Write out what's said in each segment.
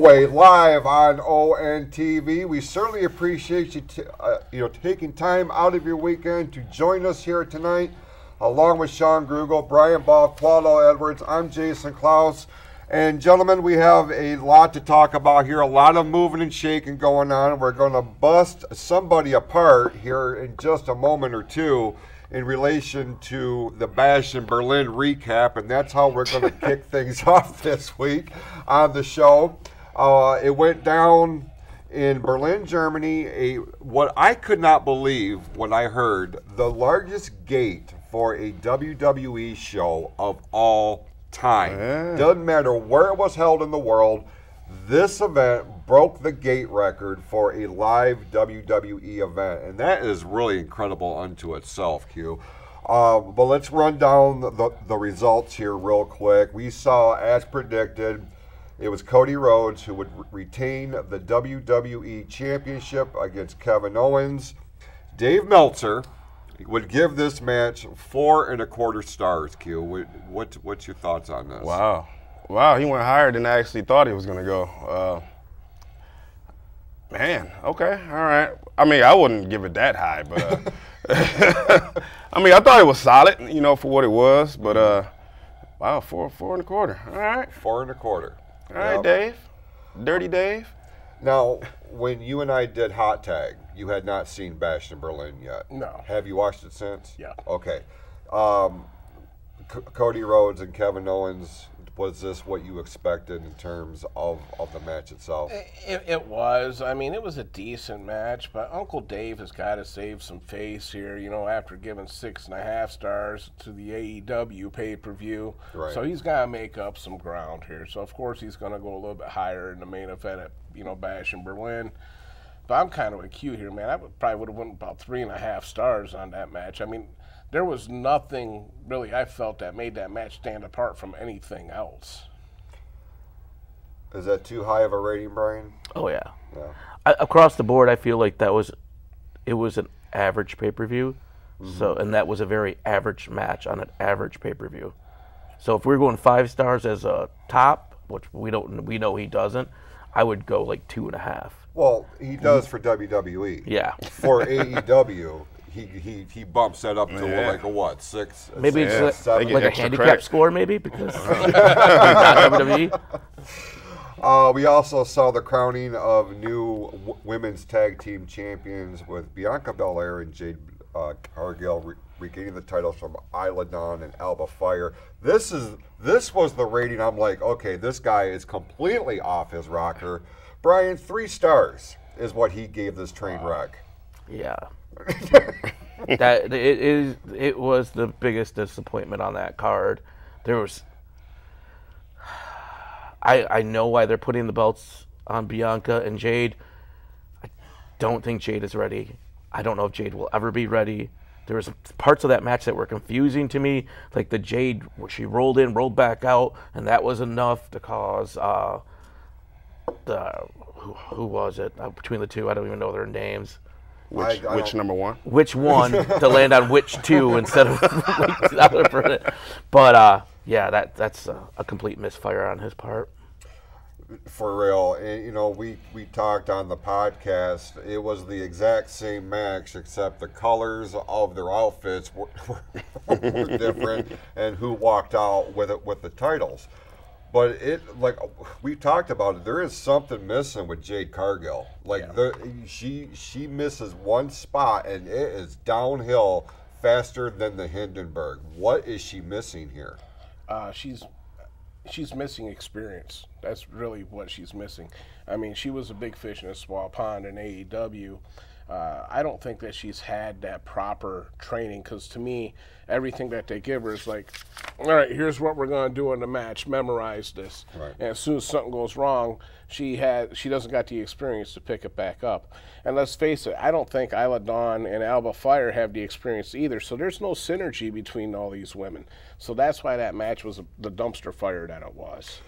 Fatal Four Way live on ONTV. We certainly appreciate you, uh, you know, taking time out of your weekend to join us here tonight, along with Shawn Grugel, Brian Bolf, Paulo Edwards. I'm Jason Clouse. And gentlemen, we have a lot to talk about here. A lot of moving and shaking going on. We're going to bust somebody apart here in just a moment or two in relation to the Bash in Berlin recap, and that's how we're going to kick things off this week on the show. Uh, it went down in Berlin, Germany. A what I could not believe when I heard the largest gate for a WWE show of all time. Yeah. Doesn't matter where it was held in the world. This event broke the gate record for a live WWE event, and that is really incredible unto itself, Q. Uh, but let's run down the, the, the results here real quick. We saw, as predicted, it was Cody Rhodes who would re- retain the WWE Championship against Kevin Owens. Dave Meltzer would give this match four and a quarter stars. Q, what, what what's your thoughts on this? Wow. Wow, he went higher than I actually thought he was going to go. Uh, man, okay, all right. I mean, I wouldn't give it that high, but uh, I mean, I thought it was solid, you know, for what it was. But uh, wow, four, four and a quarter. All right, Four and a quarter. All right, Yep. Dave, Dirty Dave. Now, when you and I did Hot Tag, you had not seen Bash in Berlin yet. No. Have you watched it since? Yeah. Okay. Um, C- Cody Rhodes and Kevin Owens. Was this what you expected in terms of, of the match itself? It, it was. I mean, it was a decent match, but Uncle Dave has got to save some face here. You know, after giving six and a half stars to the AEW pay per view, Right. so he's got to make up some ground here. So of course he's going to go a little bit higher in the main event at you know Bash in Berlin. But I'm kind of Q here, man. I would, probably would have went about three and a half stars on that match. I mean, there was nothing really I felt that made that match stand apart from anything else. Is that too high of a rating, Brian? Oh yeah. Yeah. I, across the board, I feel like that was, it was an average pay per view. Mm-hmm. So and that was a very average match on an average pay per view. So if we're going five stars as a top, which we don't, we know he doesn't, I would go like two and a half. Well, he does for WWE. Yeah. For AEW, he, he, he bumps that up to Yeah. like a what six? Maybe six, it's like, seven? like a handicap credit. score, maybe because not WWE. Uh, we also saw the crowning of new w- women's tag team champions with Bianca Belair and Jade uh, Cargill re- regaining the titles from Isla Dawn and Alba Fyre. This is this was the rating. I'm like, okay, this guy is completely off his rocker. Brian, three stars is what he gave this train wreck. Yeah. that it is it was the biggest disappointment on that card. There was I I know why they're putting the belts on Bianca and Jade. I don't think Jade is ready. I don't know if Jade will ever be ready. There was parts of that match that were confusing to me, like the Jade she rolled in, rolled back out, and that was enough to cause uh, the who, who was it uh, between the two? I don't even know their names Which, I which number one? which one to land on which two instead of the other person. But uh, yeah, that that's a, a complete misfire on his part. For real, and, you know, we we talked on the podcast. It was the exact same match, except the colors of their outfits were, were, were different, and who walked out with it with the titles. But it, like we talked about it, there is something missing with Jade Cargill. Like the, she she misses one spot, and it is downhill faster than the Hindenburg. What is she missing here? uh, she's she's missing experience. That's really what she's missing. I mean, she was a big fish in a small pond in AEW. Uh, I don't think that she's had that proper training because to me, everything that they give her is like, all right, here's what we're going to do in the match. Memorize this. Right. And as soon as something goes wrong, she had she doesn't got the experience to pick it back up. And let's face it, I don't think Isla Dawn and Alba Fyre have the experience either. So there's no synergy between all these women. So that's why that match was the dumpster fire that it was.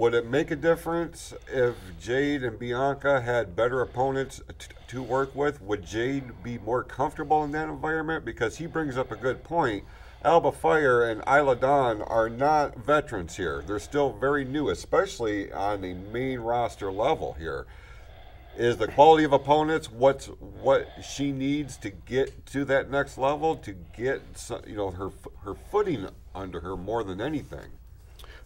Would it make a difference if Jade and Bianca had better opponents t- to work with? Would Jade be more comfortable in that environment? Because he brings up a good point. Alba Fyre and Isla Dawn are not veterans here. They're still very new, especially on the main roster level here. Is the quality of opponents what's what she needs to get to that next level to get you know her her footing under her more than anything?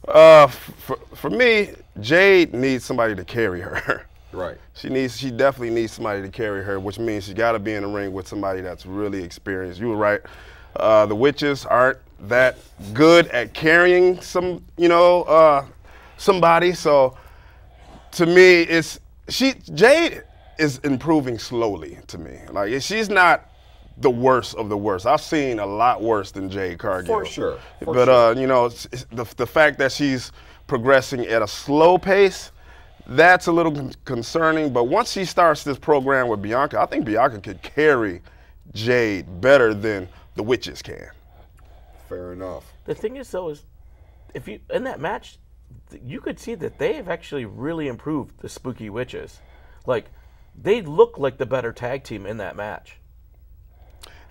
Uh, for, for me, Jade needs somebody to carry her. Right. She needs, she definitely needs somebody to carry her, which means she got to be in the ring with somebody that's really experienced. You were right. Uh, the witches aren't that good at carrying some, you know, uh, somebody. So to me, it's she Jade is improving slowly to me. Like she's not the worst of the worst. I've seen a lot worse than Jade Cargill. For sure, for but sure. uh, you know, it's- it's the the fact that she's progressing at a slow pace, that's a little concerning. But once she starts this program with Bianca, I think Bianca could carry Jade better than the witches can. Fair enough. The thing is, though, is if you in that match, you could see that they have actually really improved the Spooky Witches. Like they look like the better tag team in that match.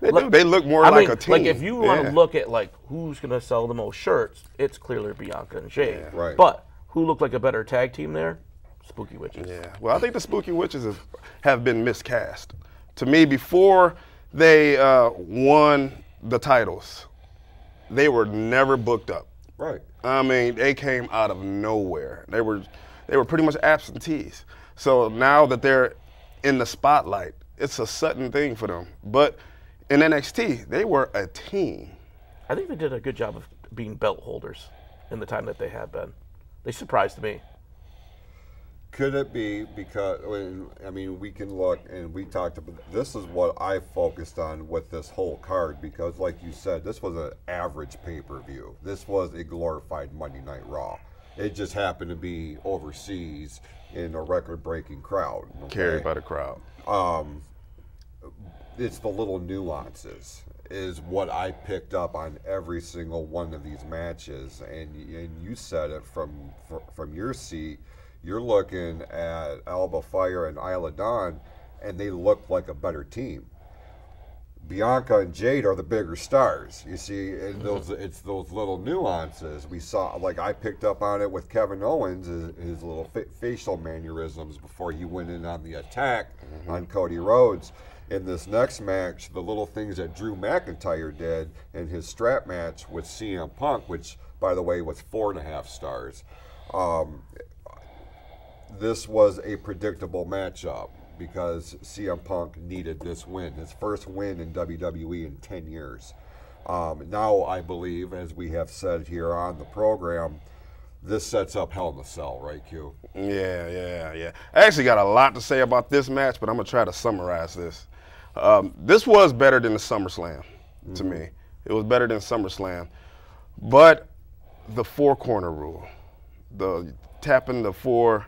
They Like- do. They look more I like mean, a team. Like if you want Yeah. to look at like who's going to sell the most shirts, it's clearly Bianca and Jade. Right. But who looked like a better tag team there? Spooky Witches. Yeah. Well, I think the Spooky Witches have, have been miscast. To me, before they uh, won the titles, they were never booked up. Right. I mean, they came out of nowhere. They were they were pretty much absentees. So now that they're in the spotlight, it's a sudden thing for them. But in NXT, they were a team. I think they did a good job of being belt holders in the time that they have been. They surprised me. Could it be because I mean we can look and we talked about this is what I focused on with this whole card because like you said this was an average pay per view. This was a glorified Monday Night Raw. It just happened to be overseas in a record breaking crowd. okay? Carried by the crowd. Um, it's the little nuances is what I picked up on every single one of these matches, and and you said it from from your seat. You're looking at Alba Fyre and Isla Dawn, and they look like a better team. Bianca and Jade are the bigger stars. You see, and mm-hmm. those it's those little nuances we saw. Like I picked up on it with Kevin Owens, his, his little fa- facial mannerisms before he went in on the attack mm-hmm. on Cody Rhodes. In this next match, the little things that Drew McIntyre did in his strap match with CM Punk, which by the way was four and a half stars. Um, this was a predictable matchup because CM Punk needed this win, his first win in WWE in 10 years. Um, now, I believe, as we have said here on the program, this sets up Hell in a Cell, right, Q? Yeah, yeah, yeah. I actually got a lot to say about this match, but I'm gonna try to summarize this. Um, this was better than the SummerSlam to me. It was better than SummerSlam, but the four corner rule, the tapping the four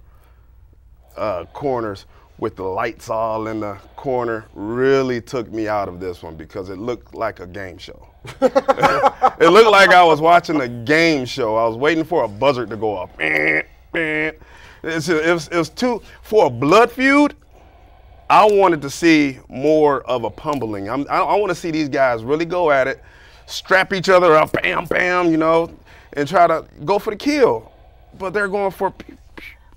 uh, corners with the lights all in the corner really took me out of this one because it looked like a game show. it looked like I was watching a game show. I was waiting for a buzzer to go off. It's, it, was, it was too for a blood feud. I wanted to see more of a pummeling. I'm, I, I want to see these guys really go at it, strap each other up, bam, bam, you know, and try to go for the kill. But they're going for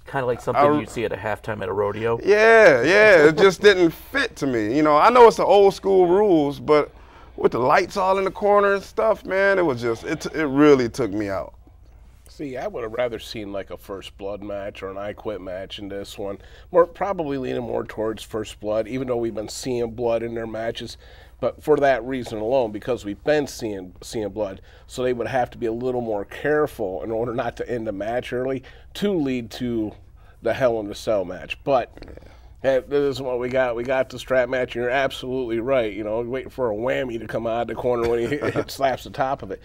Kind of like something I- you'd see at a halftime at a rodeo. yeah, yeah, it just didn't fit to me. You know, I know it's the old school rules, but with the lights all in the corner and stuff, man, it was just it. It really took me out. See, I would have rather seen like a first blood match or an I quit match in this one. More probably leaning more towards first blood, even though we've been seeing blood in their matches. But for that reason alone, because we've been seeing seeing blood, so they would have to be a little more careful in order not to end the match early to lead to the Hell in the Cell match. But Hey, this is what we got. We got the strap match, and you're absolutely right. You know, waiting for a whammy to come out of the corner when he slaps the top of it.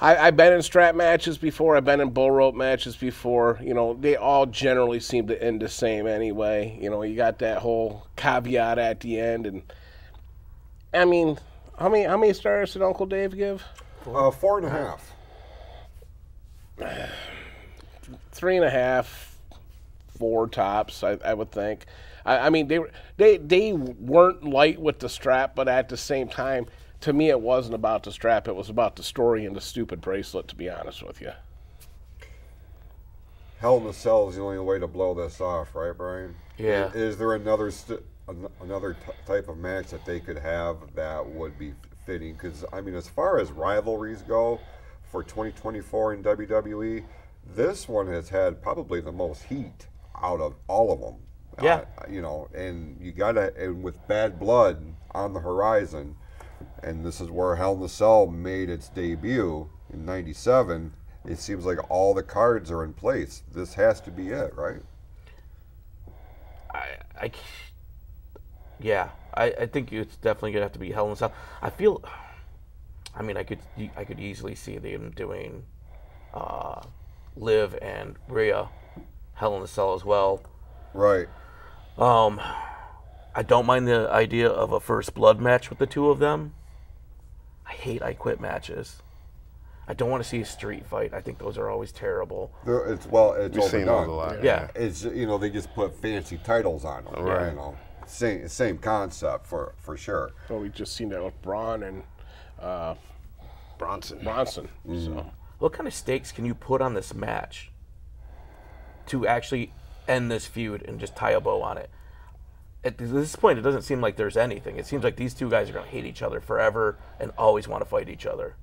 I, I've been in strap matches before. I've been in bull rope matches before. You know, they all generally seem to end the same anyway. You know, you got that whole caveat at the end, and I mean, how many how many stars did Uncle Dave give? Uh, four and a half. Three and a half, four tops. I, I would think. I, I mean, they were they they weren't light with the strap, but at the same time, to me, it wasn't about the strap. It was about the story and the stupid bracelet. To be honest with you. Hell in the Cell is the only way to blow this off, right, Brian? Yeah. Is, there another st- another t- type of match that they could have that would be fitting? Because I mean, as far as rivalries go, for 2024 in WWE, this one has had probably the most heat out of all of them. Yeah. Uh, you know, and you gotta, and with Bad Blood on the horizon, and this is where Hell in the Cell made its debut in '97. It seems like all the cards are in place. This has to be it, right? I, I yeah, I, I think it's definitely gonna have to be Hell in a Cell. I feel, I mean, I could I could easily see them doing, uh, Liv and Rhea, Hell in a Cell as well. Right. Um, I don't mind the idea of a first blood match with the two of them. I hate I quit matches. I don't want to see a street fight. I think those are always terrible. There, it's well, it's We've seen those a lot. Yeah. It's you know they just put fancy titles on them. Right. You know, same same concept for for sure. Well, we just seen that with Braun and uh, Bronson. Bronson. So What kind of stakes can you put on this match to actually end this feud and just tie a bow on it? At this point, it doesn't seem like there's anything. It seems like these two guys are going to hate each other forever and always want to fight each other.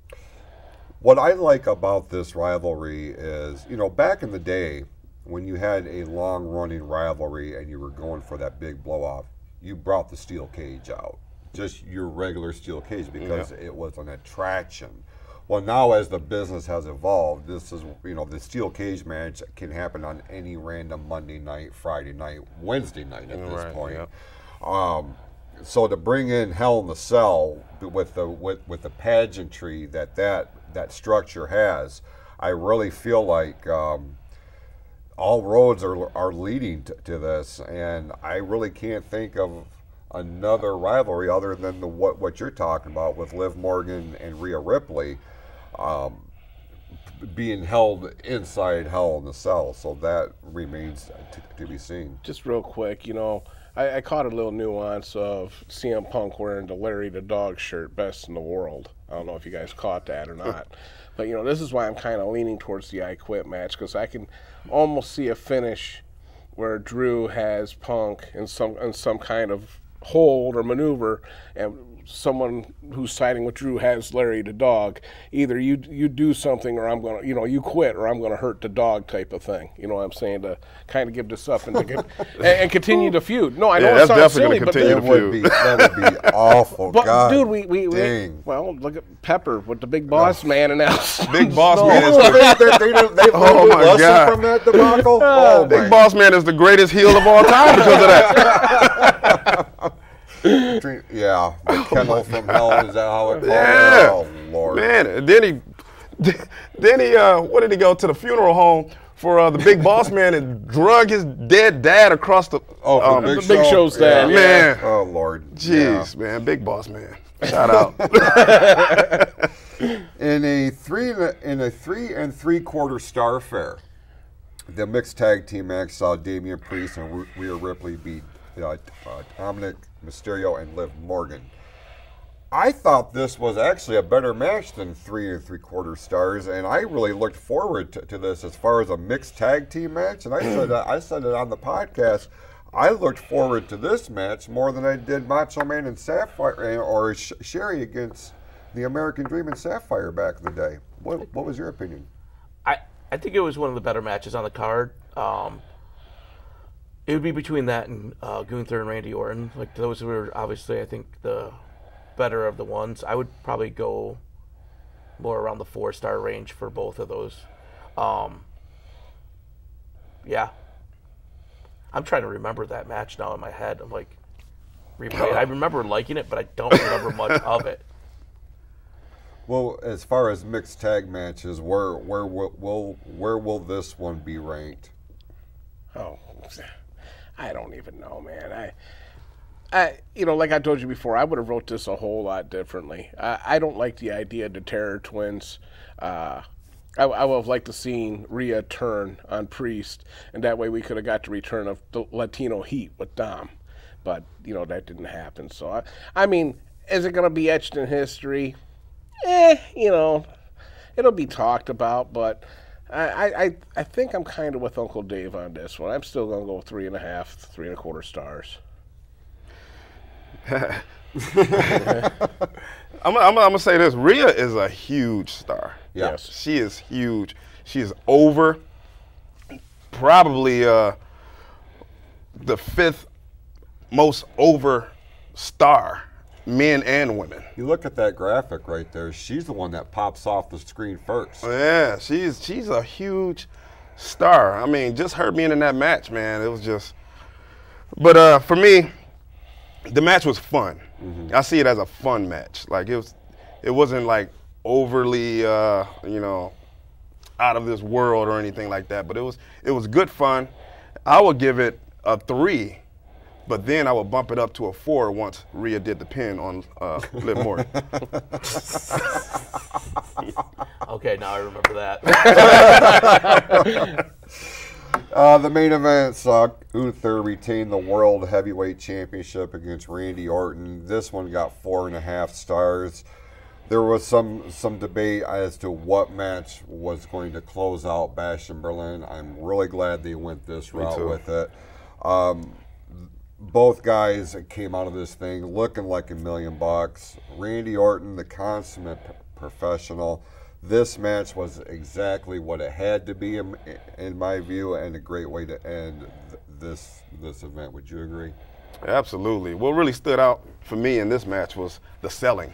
What I like about this rivalry is, you know, back in the day when you had a long running rivalry and you were going for that big blow off, you brought the steel cage out. Just your regular steel cage because it was an attraction. Well, now as the business has evolved, this is, you know, the steel cage match can happen on any random Monday night, Friday night, Wednesday night at this Right, point. yep. Um, so to bring in Hell in the Cell with the with, with the pageantry that that that structure has, I really feel like um, all roads are are leading to, to this, and I really can't think of another rivalry other than the what what you're talking about with Liv Morgan and Rhea Ripley. Um, being held inside Hell in the Cell, so that remains to, to be seen. just real quick, you know, I, I caught a little nuance of CM Punk wearing the Larry the Dog shirt, best in the world. I don't know if you guys caught that or not, but you know, this is why I'm kind of leaning towards the I Quit match because I can almost see a finish where Drew has Punk in some in some kind of hold or maneuver, and someone who's siding with Drew has Larry the dog. Either you you do something, or I'm gonna, you know, you quit, or I'm gonna hurt the dog, type of thing. You know what I'm saying? To kind of give this up and to and, and continue the feud. No, I know Yeah, it that's sounds definitely silly, gonna but continue That would be that would be awful. but God, dude, we we, we well look at Pepper with the big boss man announced. Big Boss No. Man is the they, they, they, they Oh my God. from that debacle. Oh Big Boss Man is the greatest heel of all time because of that. Dream- Yeah, the kennel from hell is that how it called Yeah. it? Oh Lord. Man, and then he, then he, uh, what did he go to the funeral home for uh, the Big Boss Man and drug his dead dad across the? Oh, for um, Big, the Big Show? Show's dad, yeah. Man. Oh Lord. Jeez, man, Big Boss Man. Shout out. Yeah. In a three in a three and three quarter star fair, the mixed tag team match saw Damian Priest and Rhea- Rhea Ripley beat uh, uh, Dominik Mysterio and Liv Morgan. I thought this was actually a better match than three and three quarter stars, and I really looked forward to, to this as far as a mixed tag team match. And I said that, I said it on the podcast. I looked forward to this match more than I did Macho Man and Sapphire or Sh- Sherri against the American Dream and Sapphire back in the day. What, what was your opinion? I, I think it was one of the better matches on the card. Um, it would be between that and uh, Gunther and Randy Orton. Like those were obviously, I think, the better of the ones. I would probably go more around the four star range for both of those. Um, yeah, I'm trying to remember that match now in my head. I'm like, replay. I remember liking it, but I don't remember much of it. Well, as far as mixed tag matches, where where will, will where will this one be ranked? Oh, I don't even know, man. I, I, you know, like I told you before, I would have wrote this a whole lot differently. I, I don't like the idea of the Terror Twins. Uh, I, I would have liked to seen Rhea turn on Priest, and that way we could have got the return of the Latino Heat with Dom. But you know that didn't happen. So I, I mean, is it going to be etched in history? Eh, you know, it'll be talked about, but. I, I, I think I'm kind of with Uncle Dave on this one. I'm still going to go three and a half, three and a quarter stars. I'm, I'm, I'm gonna say this: Rhea is a huge star. Yes. She is huge. She is over, probably uh, the fifth most over star, men and women. You look at that graphic right there. She's the one that pops off the screen first. Yeah, she's she's a huge star. I mean, just her being in that match, man, it was just. But uh, for me, the match was fun. I see it as a fun match. Like it was, it wasn't like overly, uh, you know, out of this world or anything like that. But it was it was good fun. I would give it a three, but then I would bump it up to a four once Rhea did the pin on uh, Liv Morgan. Okay, now I remember that. Uh, the main event saw Gunther retain the World Heavyweight Championship against Randy Orton. This one got four and a half stars. There was some some debate as to what match was going to close out Bash in Berlin. I'm really glad they went this route with it. Um, both guys came out of this thing looking like a million bucks. Randy Orton, the consummate p- professional. This match was exactly what it had to be, in, in my view, and a great way to end th- this this event. Would you agree? Absolutely. What really stood out for me in this match was the selling.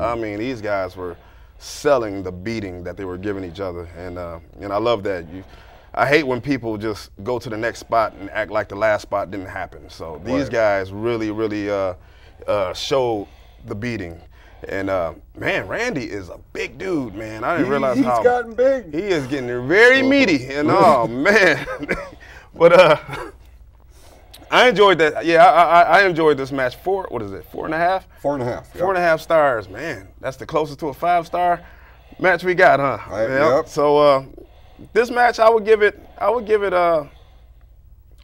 I mean, these guys were selling the beating that they were giving each other, and uh, and I love that. You, I hate when people just go to the next spot and act like the last spot didn't happen. So these Right. guys really, really uh, uh, showed the beating. And uh, man, Randy is a big dude, man. I didn't He- realize he's how gotten big. He is getting very meaty, and oh man. but uh, I enjoyed that. Yeah, I, I, I enjoyed this match. Four, what is it? Four and a half. Four and a half. Four and a half stars, man. That's the closest to a five star match we got, huh? Right, Yeah. yep. So uh, this match, I would give it. I would give it. Uh,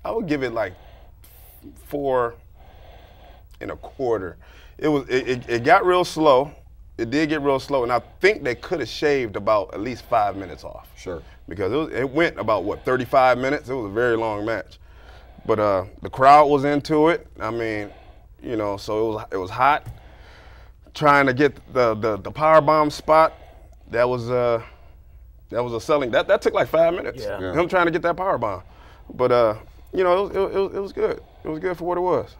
I would give it like four and a quarter. It was. It, it, it got real slow. It did get real slow, and I think they could have shaved about at least five minutes off Sure. because it, was, it went about what 35 minutes. It was a very long match, but uh, the crowd was into it. I mean, you know, so it was it was hot. Trying to get the the, the power bomb spot, that was uh that was a selling that that took like five minutes. Yeah. Yeah. Him trying to get that power bomb, but uh, you know, it was, it, was, it was good. It was good for what it was.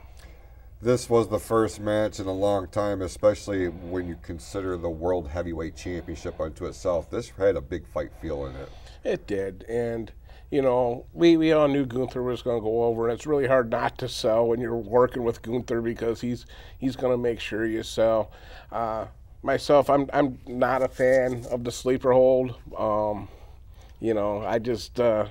This was the first match in a long time, especially when you consider the World Heavyweight Championship unto itself. This had a big fight feel in it. It did, and you know, we, we all knew Gunther was going to go over, and it's really hard not to sell when you're working with Gunther because he's he's going to make sure you sell. Uh, myself, I'm I'm not a fan of the sleeper hold. Um, you know, I just uh,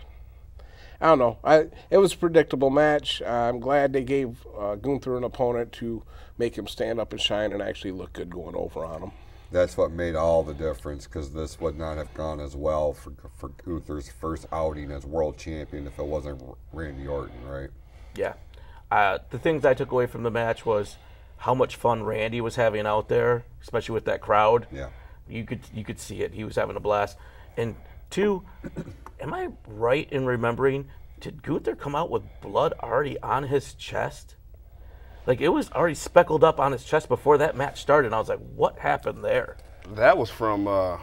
I don't know. I it was a predictable match. I'm glad they gave uh, Gunther an opponent to make him stand up and shine and actually look good going over on him. That's what made all the difference because this would not have gone as well for, for Gunther's first outing as world champion if it wasn't Randy Orton, right? Yeah. Uh, the things I took away from the match was how much fun Randy was having out there, especially with that crowd. Yeah. You could you could see it. He was having a blast. And two, am I right in remembering did Gunther come out with blood already on his chest? Like it was already speckled up on his chest before that match started. And I was like, what happened there? That was from uh,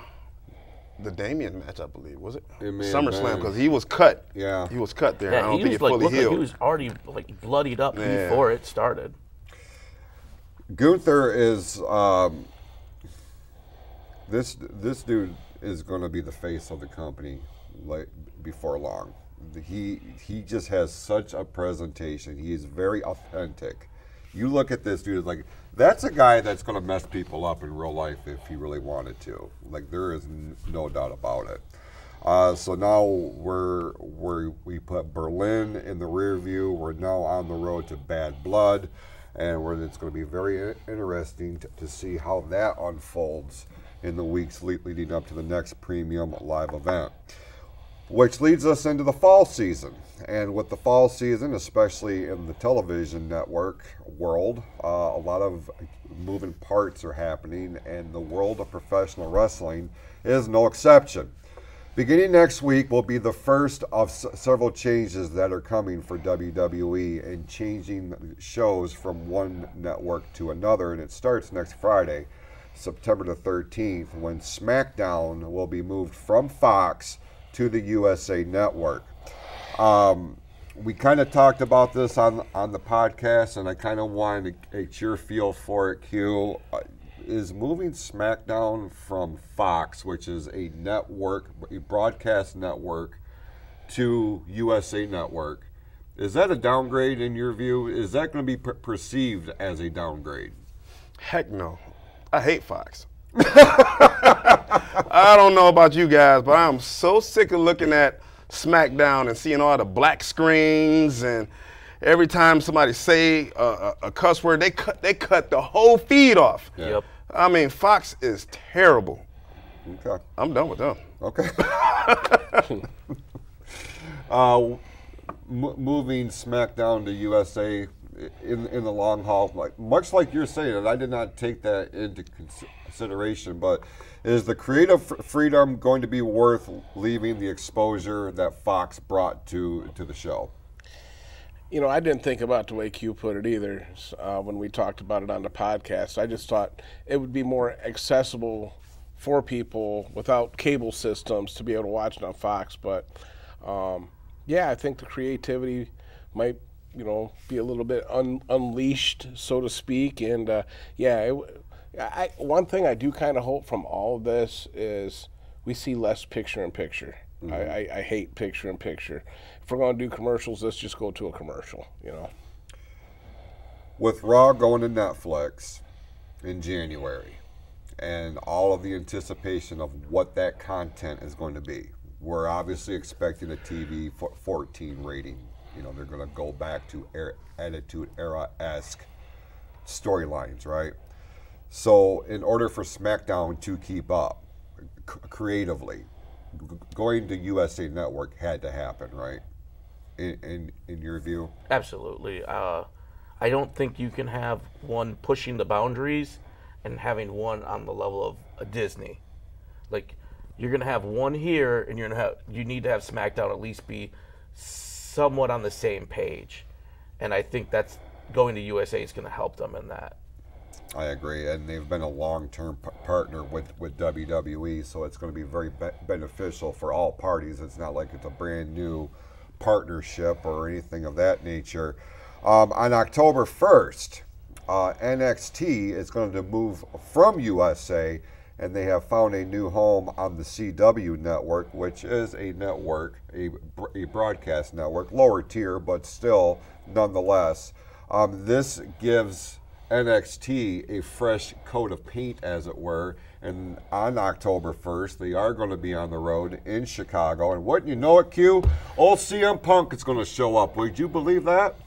the Damian match, I believe. Was it? It may SummerSlam because he was cut. Yeah. He was cut there. I Yeah, don't he think was it like fully looked like healed. he was already like bloodied up Yeah. before it started. Gunther is um, this this dude is going to be the face of the company like before long. He he just has such a presentation. He is very authentic. You look at this dude, like that's a guy that's going to mess people up in real life if he really wanted to. Like there is no doubt about it. Uh, so now we're, we're we put Berlin in the rear view. We're now on the road to Bad Blood, and we're, it's going to be very interesting to, to see how that unfolds in the weeks leading up to the next premium live event. Which leads us into the fall season. And with the fall season, especially in the television network world, uh, a lot of moving parts are happening, and the world of professional wrestling is no exception. Beginning next week will be the first of several changes that are coming for WWE and changing shows from one network to another, and it starts next Friday, September the 13th, when SmackDown will be moved from Fox to the USA Network. Um, we kind of talked about this on on the podcast, and I kind of wanted a, your feel for it. Q Uh, is moving SmackDown from Fox, which is a network, a broadcast network, to USA Network. Is that a downgrade in your view? Is that going to be per- perceived as a downgrade? Heck no. I hate Fox. I don't know about you guys, but I'm so sick of looking at SmackDown and seeing all the black screens and every time somebody say a, a, a cuss word, they cut they cut the whole feed off. Yeah. Yep. I mean, Fox is terrible. Okay. I'm done with them. Okay. uh, m- moving SmackDown to USA in in the long haul, like much like you're saying, and I did not take that into consideration, but is the creative freedom going to be worth leaving the exposure that Fox brought to to the show? You know, I didn't think about the way Q put it either uh, when we talked about it on the podcast. I just thought it would be more accessible for people without cable systems to be able to watch it on Fox. But um, yeah, I think the creativity might, you know, be a little bit un- unleashed, so to speak. And uh, yeah, it, I, one thing I do kind of hope from all of this is we see less picture in picture. I, I, I hate picture in picture. If we're going to do commercials, let's just go to a commercial, you know. with Raw going to Netflix in January and all of the anticipation of what that content is going to be, we're obviously expecting a TV 14 rating. You know, they're going to go back to er- Attitude Era esque storylines, right? So, in order for SmackDown to keep up c- creatively, g- going to USA Network had to happen, right? In, in, in your view? Absolutely. Uh, I don't think you can have one pushing the boundaries and having one on the level of a Disney. Like you're gonna have one here, and you're gonna have you need to have SmackDown at least be somewhat on the same page, and I think that's going to USA is gonna help them in that. I agree, and they've been a long-term p- partner with, with WWE, so it's going to be very be- beneficial for all parties. It's not like it's a brand new partnership or anything of that nature. Um, on October 1st, uh, NXT is going to move from USA, and they have found a new home on the CW network, which is a network, a, a broadcast network, lower tier, but still, nonetheless. Um, this gives NXT a fresh coat of paint, as it were. And on October 1st, they are going to be on the road in Chicago. And wouldn't you know it, Q? Old CM Punk is going to show up. Would you believe that?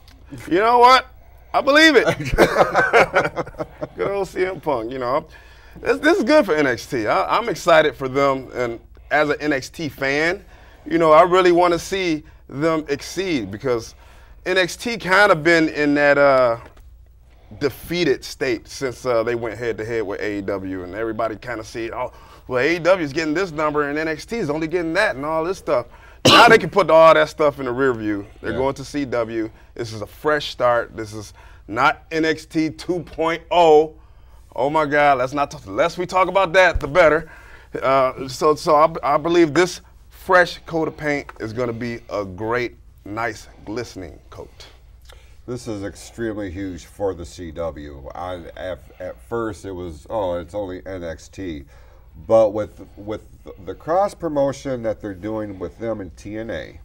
You know what? I believe it. good old CM Punk. You know, this, this is good for NXT. I, I'm excited for them, and as an NXT fan, you know, I really want to see them exceed because NXT kind of been in that uh, defeated state since uh, they went head to head with AEW, and everybody kind of see, oh, well, AEW is getting this number, and NXT is only getting that, and all this stuff. now they can put all that stuff in the rear view. They're Yeah. going to CW. This is a fresh start. This is not NXT 2.0. Oh my God, let's not talk. The less we talk about that, the better. Uh, so, so I, I believe this fresh coat of paint is going to be a great, nice, glistening coat. This is extremely huge for the CW. I, at, at first, it was oh, it's only NXT, but with with the cross promotion that they're doing with them in TNA,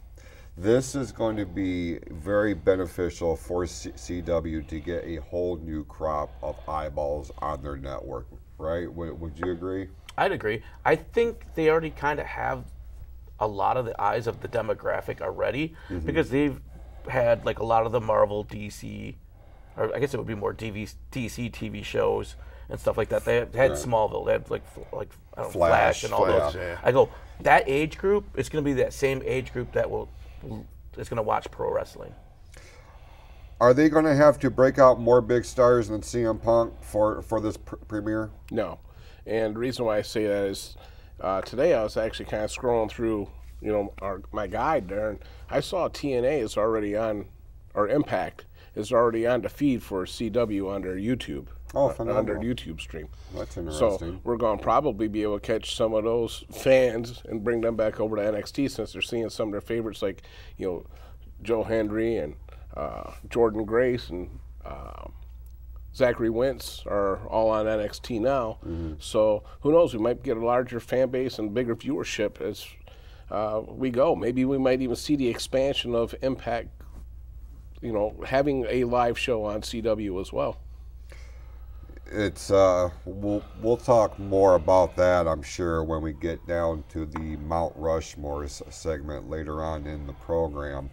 this is going to be very beneficial for C- CW to get a whole new crop of eyeballs on their network, right? Would, would you agree? I'd agree. I think they already kind of have a lot of the eyes of the demographic already mm-hmm. because they've had like a lot of the Marvel, DC, or I guess it would be more DV, DC TV shows and stuff like that. They had, had Right. Smallville. They had like like I don't Flash, Flash, and all Flash, those. yeah. I go that age group. It's going to be that same age group that will is going to watch pro wrestling. Are they going to have to break out more big stars than CM Punk for, for this pr- premiere? No. And the reason why I say that is uh, today I was actually kind of scrolling through, you know, our, my guide there, and I saw TNA is already on, or Impact is already on the feed for CW under YouTube. Oh, uh, under. YouTube stream. That's interesting. So we're going to probably be able to catch some of those fans and bring them back over to NXT since they're seeing some of their favorites like, you know, Joe Hendry and uh, Jordynne Grace and um Zachary Wentz are all on NXT now. So who knows? We might get a larger fan base and bigger viewership as uh, we go. Maybe we might even see the expansion of Impact. You know, having a live show on CW as well. It's uh, we'll we'll talk more about that, I'm sure, when we get down to the Mount Rushmore segment later on in the program.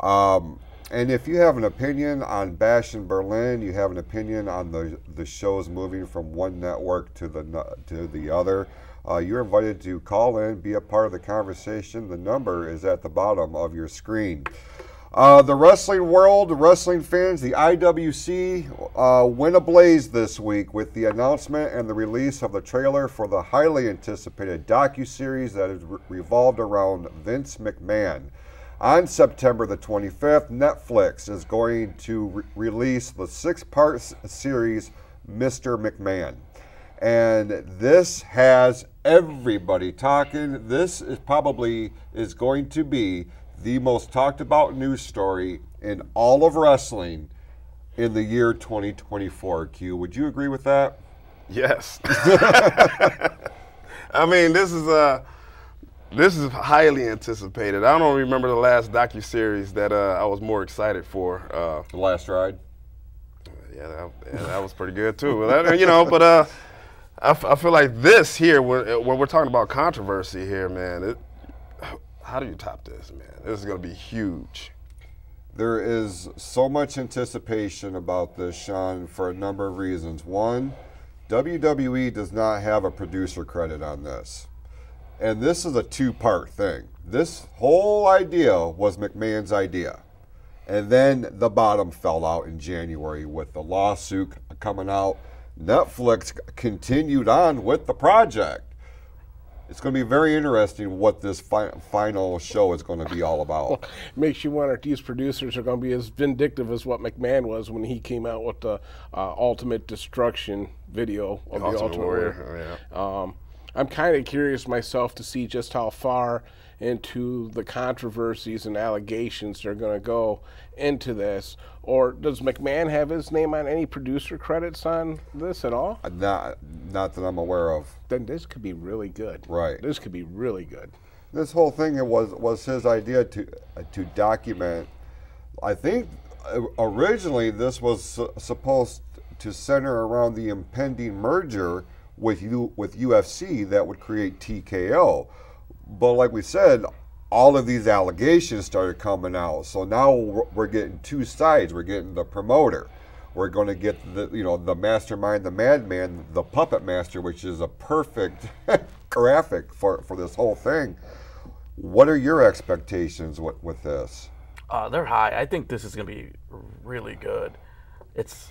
Um, and if you have an opinion on Bash in Berlin, you have an opinion on the the shows moving from one network to the to the other, uh, you're invited to call in, be a part of the conversation. The number is at the bottom of your screen. Uh, the wrestling world, wrestling fans, the IWC uh, went ablaze this week with the announcement and the release of the trailer for the highly anticipated docu-series that is re- revolved around Vince McMahon. On September the 25th, Netflix is going to re- release the six-part series Mr. McMahon. And this has everybody talking. This is probably is going to be the most talked about news story in all of wrestling in the year 2024. Q, would you agree with that? Yes. I mean, this is uh, this is highly anticipated. I don't remember the last docu series that uh, I was more excited for. Uh, The last ride. yeah, that, yeah, that was pretty good too. That- you know, but uh, I, feel like this here, when, uh, when we're talking about controversy here, man, it, how do you top this, man? This is gonna be huge. There is so much anticipation about this, Sean, for a number of reasons. One, WWE does not have a producer credit on this. And this is a two part thing. This whole idea was McMahon's idea. And then the bottom fell out in January with the lawsuit coming out. Netflix continued on with the project. It's going to be very interesting what this fi- final show is going to be all about. makes you wonder if these producers are going to be as vindictive as what McMahon was when he came out with the uh, Ultimate Destruction video of the Ultimate Ultimate Warrior, Warrior. yeah. Um, I'm kind of curious myself to see just how far into the controversies and allegations that are going to go into this. Or does McMahon have his name on any producer credits on this at all? Not, not that I'm aware of. Then this could be really good. Right. This could be really good. This whole thing it was was his idea to uh, to document. I think uh, originally this was supposed to center around the impending merger with U, with UFC that would create TKO, but like we said, all of these allegations started coming out. So now we're getting two sides. We're getting the promoter. We're going to get the you know the mastermind, the madman, the puppet master, which is a perfect graphic for for this whole thing. What are your expectations with, with this? Uh, they're high. I think this is gonna be really good. It's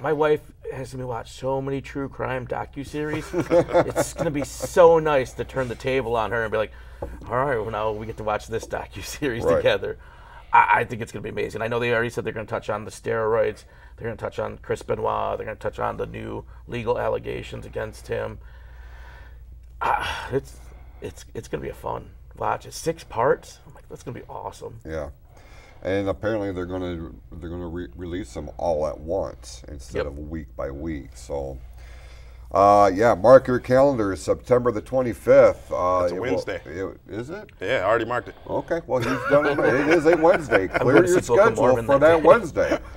my wife has me watch so many true crime docu series. it's gonna be so nice to turn the table on her and be like, "All right, well now we get to watch this docu series Right. together." I, I think it's gonna be amazing. I know they already said they're gonna touch on the steroids. They're gonna touch on Chris Benoit. They're gonna touch on the new legal allegations against him. Ah, it's it's it's gonna be a fun watch. It's six parts. I'm like, that's gonna be awesome. Yeah, and apparently they're going to they're going to re- release them all at once instead Yep. of week by week. So, Uh, yeah, mark your calendar, September the 25th. Uh, That's a it will- Wednesday. it- is it? Yeah, I already marked it. Okay, well, he's done it. It is a Wednesday. Clear your see Book of schedule for that that. Wednesday.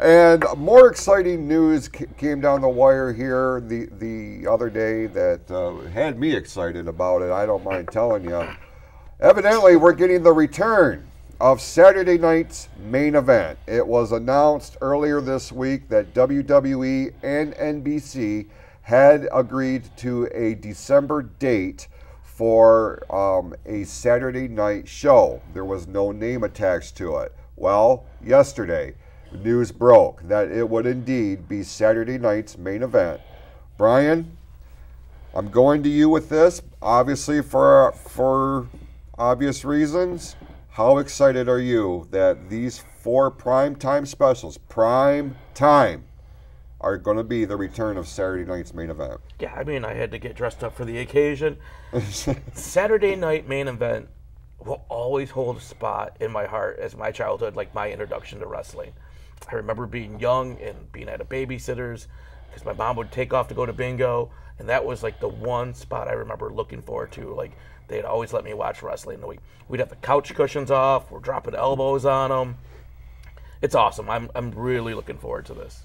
And more exciting news ca- came down the wire here the, the other day that uh, had me excited about it. I don't mind telling you. Evidently, we're getting the return of Saturday night's main event. It was announced earlier this week that WWE and NBC had agreed to a December date for um, a Saturday night show. There was no name attached to it. Well, yesterday, news broke that it would indeed be Saturday night's main event. Brian, I'm going to you with this, obviously for for obvious reasons. How excited are you that these four prime time specials, prime time, are going to be the return of Saturday night's main event? Yeah, I mean, I had to get dressed up for the occasion. Saturday night main event will always hold a spot in my heart as my childhood, like my introduction to wrestling. I remember being young and being at a babysitter's because my mom would take off to go to bingo, and that was like the one spot I remember looking forward to. Like they'd always let me watch wrestling. We, we'd have the couch cushions off, we're dropping elbows on them. It's awesome. I'm, I'm really looking forward to this.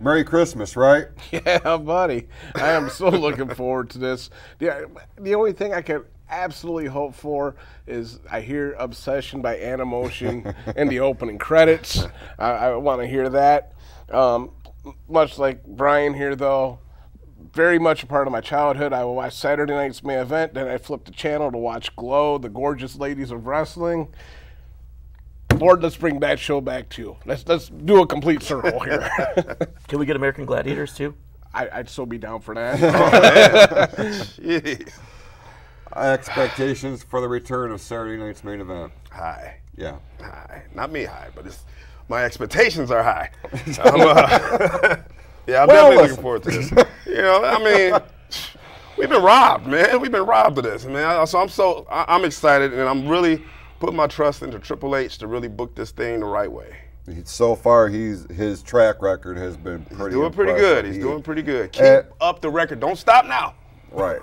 Merry Christmas, right? Yeah, buddy. I am so looking forward to this. The, the only thing I can absolutely hope for is I hear Obsession by Animotion in the opening credits. I, I want to hear that. Um, much like Brian here, though, very much a part of my childhood. I will watch Saturday night's main event, then I flip the channel to watch Glow, the gorgeous ladies of wrestling. Lord, let's bring that show back too. Let's let's do a complete circle here. Can we get American Gladiators too? I, I'd so be down for that. Oh, Jeez. Expectations for the return of Saturday night's main event. High. Yeah. high. Not me high, but it's my expectations are high. Uh, Yeah, I'm Well, definitely listen. looking forward to this. You know, I mean, we've been robbed, man. We've been robbed of this, man. So I'm so I'm excited, and I'm really putting my trust into Triple H to really book this thing the right way. He- So far, he's his track record has been pretty. Doing pretty good. He's He- doing pretty good. Keep up the record. Don't stop now. Right.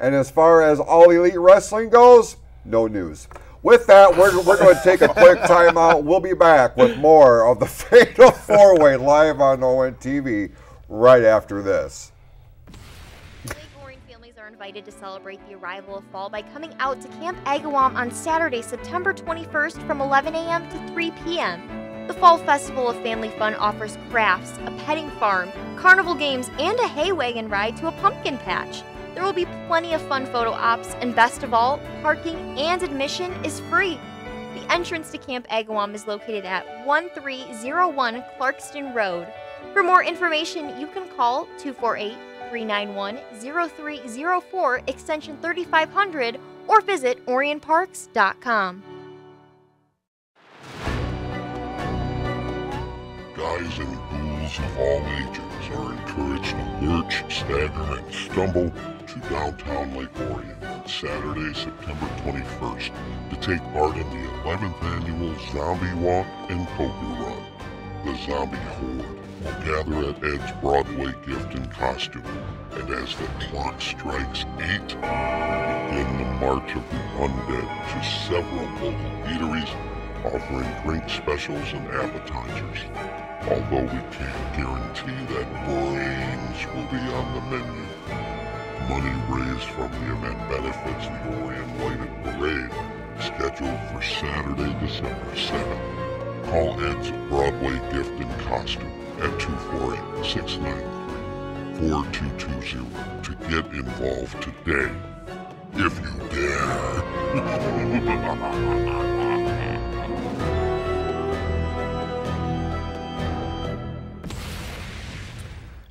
And as far as All Elite Wrestling goes, no news. With that, we're, we're going to take a quick timeout. We'll be back with more of the Fatal Four Way live on ONTV right after this. Invited to celebrate the arrival of fall by coming out to Camp Agawam on Saturday, September 21st from 11 a.m. to 3 p.m. The Fall Festival of Family Fun offers crafts, a petting farm, carnival games, and a hay wagon ride to a pumpkin patch. There will be plenty of fun photo ops, and best of all, parking and admission is free. The entrance to Camp Agawam is located at 1301 Clarkston Road. For more information, you can call 248 391 0304 extension 3500 or visit orionparks.com. Guys and ghouls of all ages are encouraged to lurch, stagger, and stumble to downtown Lake Orion on Saturday, September 21st to take part in the 11th annual Zombie Walk and Poker Run. The Zombie Horde will gather at Ed's Broadway gift and costume, and as the clock strikes 8, begin the March of the Undead to several local eateries offering drink specials and appetizers. Although we can't guarantee that brains will be on the menu. Money raised from the event benefits the Orion Lighted Parade, scheduled for Saturday, December 7th. Call Ed's Broadway Gift and Costume at 248-693-4220 to get involved today. If you dare.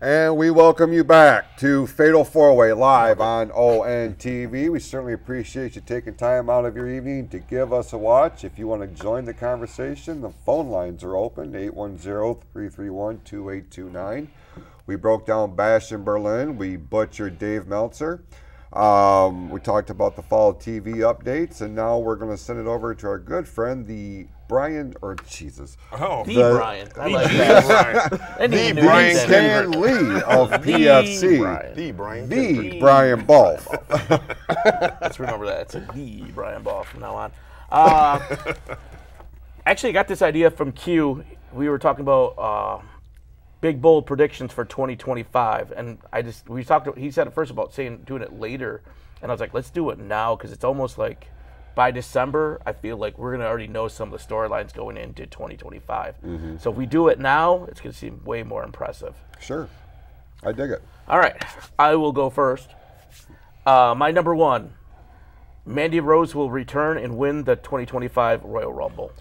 And we welcome you back to Fatal Four Way live on ONTV. We certainly appreciate you taking time out of your evening to give us a watch. If you want to join the conversation, the phone lines are open 810 331 2829. We broke down Bash in Berlin. We butchered Dave Meltzer. Um, we talked about the fall TV updates, and now we're going to send it over to our good friend, the Brian or Jesus, Oh, The, The- Brian. I like that. Brian. I The Brian name. Ken Lee of The PFC, Brian. The Brian. the Brian Ball. Let's remember that. It's a the Brian Ball from now on. Uh, actually, I got this idea from Q. We were talking about uh, big bold predictions for 2025, and I just we talked. He said at first about saying doing it later, and I was like, let's do it now because it's almost like by December, I feel like we're gonna already know some of the storylines going into 2025. So if we do it now, it's gonna seem way more impressive. Sure, I dig it. All right, I will go first. Uh, my number one, Mandy Rose will return and win the 2025 Royal Rumble.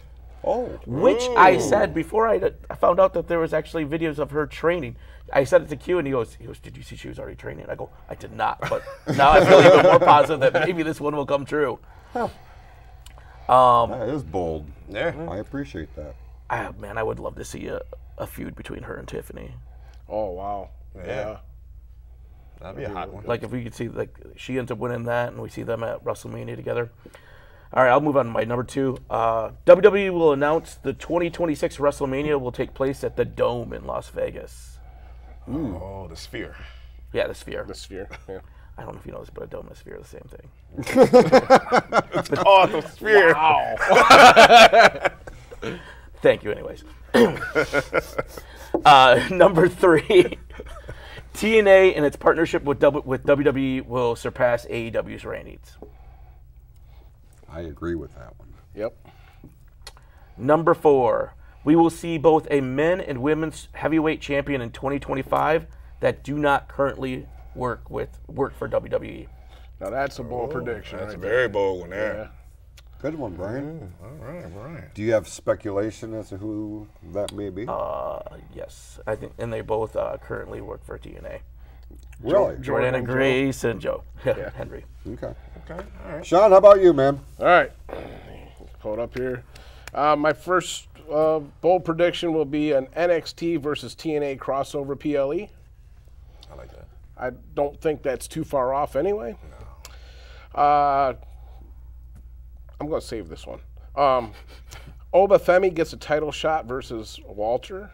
Oh, Which I said before I, I found out that there was actually videos of her training. I said it to Q and he goes, he goes, did you see she was already training? I go, I did not, but now I feel even more positive that maybe this one will come true. That is bold. Yeah. I appreciate that. Ah, man, I would love to see a, a feud between her and Tiffany. Oh wow. Yeah. That'd be a hot one. Like if we could see like she ends up winning that and we see them at WrestleMania together. All right, I'll move on to my number two. Uh, WWE will announce the 2026 WrestleMania will take place at the Dome in Las Vegas. Oh, the sphere. Yeah, the Sphere. The sphere. Yeah. I don't know if you know this, but a dome and a sphere are the same thing. Oh, the sphere. Thank you, anyways. uh, number three, TNA and its partnership with, w- with WWE will surpass AEW's ratings. I agree with that one. Yep. Number four, we will see both a men and women's heavyweight champion in 2025 that do not currently work with work for. WWE. Now that's a bold prediction. That's a right very bold one there. there. Good one, Brian. All right, Brian. Do you have speculation as to who that may be? Uh, yes, I think, and they both uh, currently work for TNA. really? Jordynne and Joe. Grace and Joe yeah. Hendry. Okay. Okay, all right. Sean, how about you, man? All right. Hold up here. Uh, my first uh, bold prediction will be an NXT versus TNA crossover PLE. I like that. I don't think that's too far off anyway. Uh, I'm going to save this one. Um, Oba Femi gets a title shot versus Walter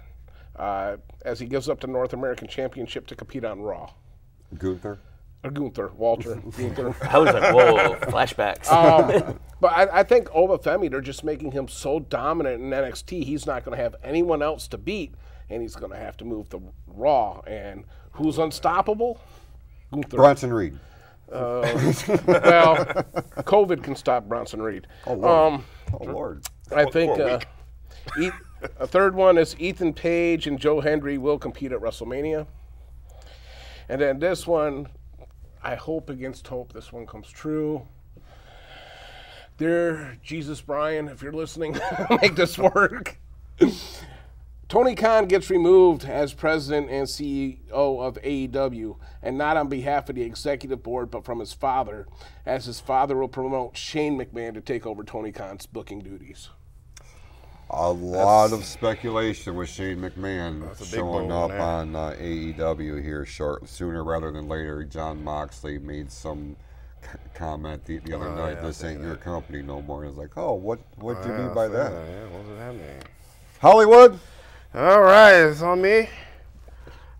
uh, as he gives up the North American Championship to compete on Raw. Gunther? Or Gunther, Walter, Gunther. I was like, whoa, flashbacks. Um, but I, I think Oba Femi, they're just making him so dominant in NXT, he's not going to have anyone else to beat, and he's going to have to move to Raw. And who's unstoppable? Gunther. Bronson Reed. well, COVID can stop Bronson Reed. Oh, Lord. Um, oh, Lord. I think a uh. E- a third one is Ethan Page and Joe Hendry will compete at WrestleMania. And then this one, I hope against hope this one comes true. Dear Jesus Brian, if you're listening, make this work. Tony Khan gets removed as president and CEO of AEW, and not on behalf of the executive board, but from his father, as his father will promote Shane McMahon to take over Tony Khan's booking duties. A lot of speculation with Shane McMahon showing up there. on uh, AEW here short sooner rather than later. Jon Moxley made some c- comment the, the other Oh, night. yeah, I this seen ain't your company no more. And it's like, oh, what what do you Yeah, mean by I see that? Yeah, what does that mean? Hollywood. All right, it's on me.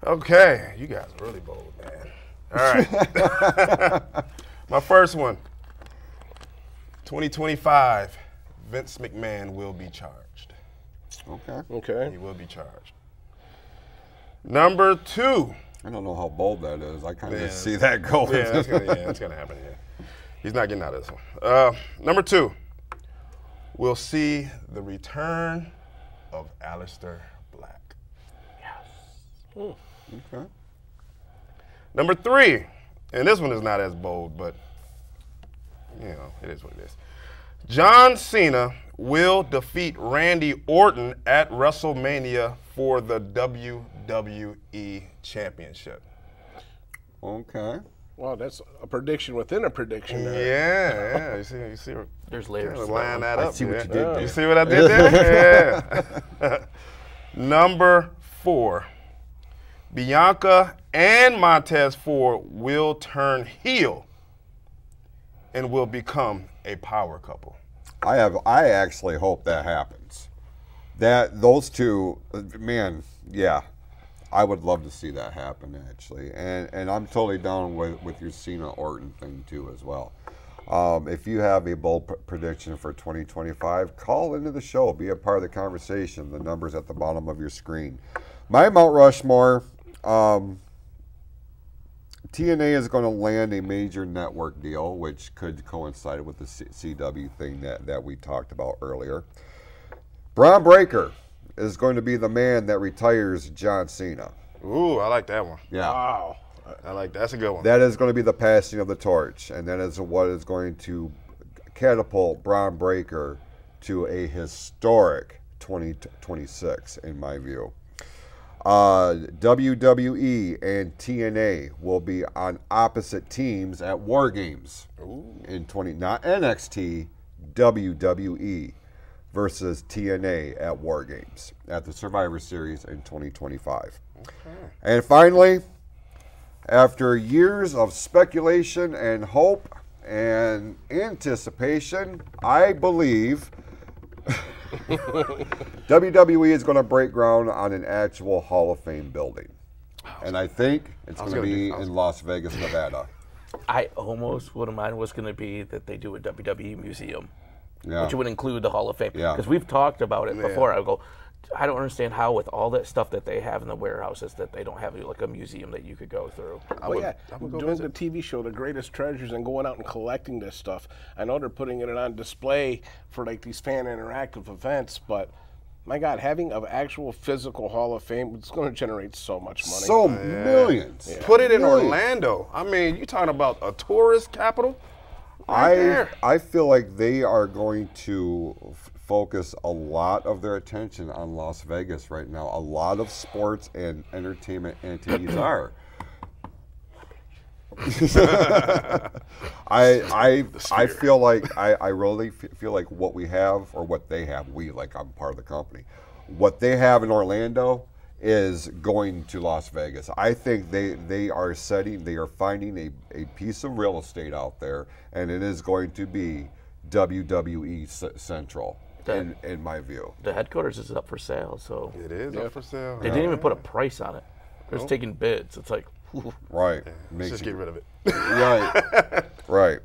Okay, you guys are really bold, man. All right. My first one 2025, Vince McMahon will be charged. Okay. Okay. He will be charged. Number two. I don't know how bold that is. I kind of Yeah. see that going. Yeah, that's gonna, yeah, that's gonna happen. Yeah. He's not getting out of this one. Uh, number two. We'll see the return of Aleister Black. Okay. Number three, and this one is not as bold, but you know, it is what it is. John Cena will defeat Randy Orton at WrestleMania for the WWE Championship. Okay. Well, that's a prediction within a prediction. There. Yeah, yeah. You see, you see, There's layers. yeah, to that line one. that I up. see what yeah. you did there. You see what I did there? yeah. Number four. Bianca and Montez Ford will turn heel and will become a power couple. I have. I actually hope that happens. That those two, man, yeah, I would love to see that happen actually, and and I'm totally down with with your Cena Orton thing too as well. Um, if you have a bold prediction for 2025, call into the show. Be a part of the conversation. The numbers at the bottom of your screen. My Mount Rushmore. Um, TNA is going to land a major network deal, which could coincide with the CW thing that, that we talked about earlier. Bron Breakker is going to be the man that retires John Cena. Ooh, I like that one. Yeah. Wow. I like that's a good one. That is going to be the passing of the torch, and that is what is going to catapult Bron Breakker to a historic 2026, in my view. Uh, WWE and TNA will be on opposite teams at War Games in 20, not NXT, WWE versus TNA at War Games at the Survivor Series in 2025. And finally, after years of speculation and hope and anticipation, I believe WWE is going to break ground on an actual Hall of Fame building. And I think it's going to gonna be do- in Las Vegas, Nevada. I almost would have mind was going to be that they do a WWE museum, Yeah. which would include the Hall of Fame. Yeah. Because we've talked about it before. I go, I don't understand how with all that stuff that they have in the warehouses that they don't have like a museum that you could go through. I Well, would, yeah, I would go doing visit. the TV show, The Greatest Treasures, and going out and collecting this stuff. I know they're putting it on display for like these fan interactive events, but my God, having an actual physical Hall of Fame, it's going to generate so much money. So millions. Put it in Millions. Orlando. I mean, you're talking about a tourist capital? I there. I feel like they are going to f- focus a lot of their attention on Las Vegas right now. A lot of sports and entertainment entities are. I I I feel like I, I really feel like what we have or what they have we like I'm part of the company what they have in Orlando is going to Las Vegas. I think they they are setting they are finding a, a piece of real estate out there and it is going to be WWE C- Central in, in my view. The headquarters is up for sale, so It is up for sale. they didn't even put a price on it. They're just taking bids. It's like, Right. Let's Makes just you- get rid of it. right, right.